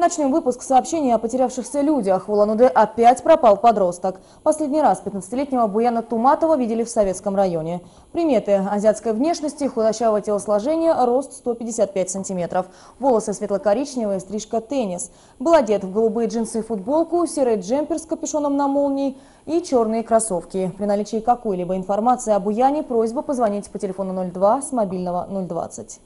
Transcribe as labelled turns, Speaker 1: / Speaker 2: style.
Speaker 1: Начнем выпуск сообщений о потерявшихся людях. В Улан-Удэ опять пропал подросток. Последний раз 15-летнего Буяна Туматова видели в Советском районе. Приметы азиатской внешности, худощавое телосложение, рост 155 сантиметров. Волосы светло-коричневые, стрижка теннис. Был одет в голубые джинсы и футболку, серый джемпер с капюшоном на молнии и черные кроссовки. При наличии какой-либо информации о Буяне просьба позвонить по телефону 02 с мобильного 020.